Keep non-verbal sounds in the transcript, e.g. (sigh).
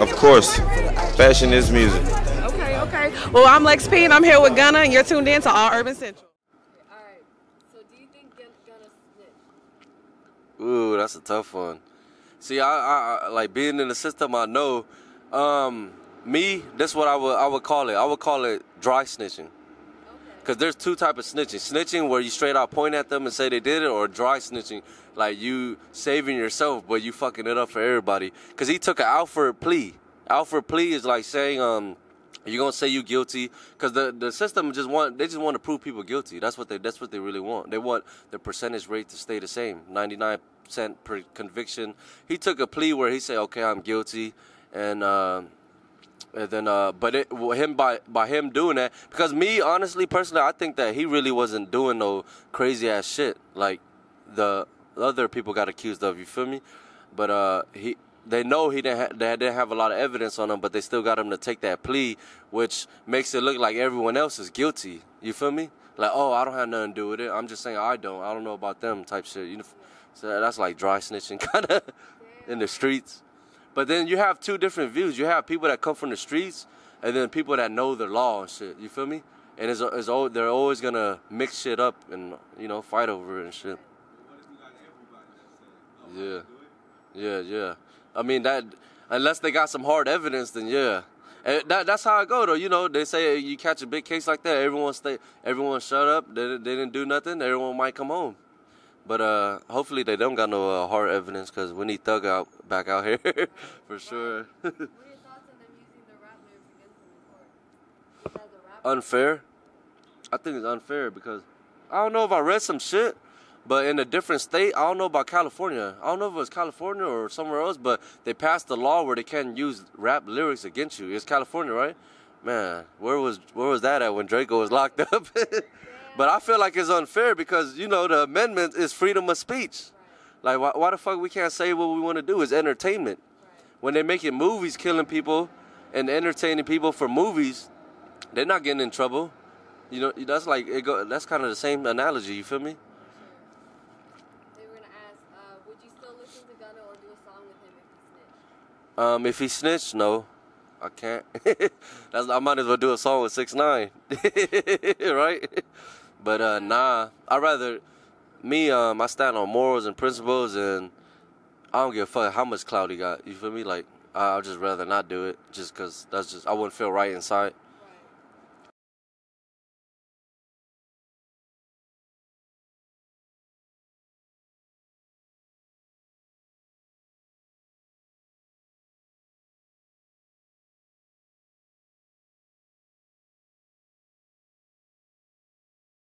Of course, fashion is music. Okay, okay. Well, I'm Lex P, and I'm here with Gunna, and you're tuned in to All Urban Central. All right. So do you think Gunna snitched? Ooh, that's a tough one. See, I, I, I like being in the system. I know. Um, me, that's what I would I would call it. I would call it dry snitching. Cause there's two type of snitching. Snitching where you straight out point at them and say they did it, or dry snitching, like you saving yourself but you fucking it up for everybody. Cause he took an Alford plea. Alford plea is like saying um you're gonna say you guilty because the, the system just want they just want to prove people guilty. That's what they that's what they really want. They want the percentage rate to stay the same, 99 percent per conviction. He took a plea where he said, "Okay, I'm guilty," and uh, and then uh, but it him by by him doing that because me honestly personally I think that he really wasn't doing no crazy ass shit like the other people got accused of. You feel me? But uh, he they know he didn't ha- they didn't have a lot of evidence on him, but they still got him to take that plea, which makes it look like everyone else is guilty. You feel me? Like, oh, I don't have nothing to do with it. I'm just saying I don't. I don't know about them type shit. You know, so that's like dry snitching (laughs) kind of in the streets. But then you have two different views. You have people that come from the streets, and then people that know the law and shit. You feel me? And it's, it's al- they're always gonna mix shit up and you know fight over it and shit. Yeah, yeah, yeah. I mean that unless they got some hard evidence, then yeah. And that, that's how I go though. You know, they say you catch a big case like that, everyone stay, everyone shut up. They, they didn't do nothing. Everyone might come home. But uh, hopefully they don't got no uh, hard evidence because we need Thug out back out (laughs) here for sure. What are your (laughs) thoughts on them using the rap lyrics against him in court? As a rapper? unfair. I think it's unfair because I don't know if I read some shit, but in a different state, I don't know about California. I don't know if it was California or somewhere else, but they passed the law where they can't use rap lyrics against you. It's California, right? Man, where was where was that at when Drakeo was locked (laughs) up? But I feel like it's unfair because you know the amendment is freedom of speech. Like why, why the fuck we can't say what we want to do? is entertainment. When they're making movies, killing people and entertaining people for movies, they're not getting in trouble. You know, that's like it go, that's kind of the same analogy. You feel me? They were gonna ask, uh, would you still listen to Gunna or do a song with him if he snitched? Um, if he snitched, no, I can't. (laughs) that's I might as well do a song with six nine, (laughs) right? But uh, nah, I rather me. Um, I stand on morals and principles, and I don't give a fuck how much clout he got. You feel me? Like I'd just rather not do it, just cause that's just I wouldn't feel right inside.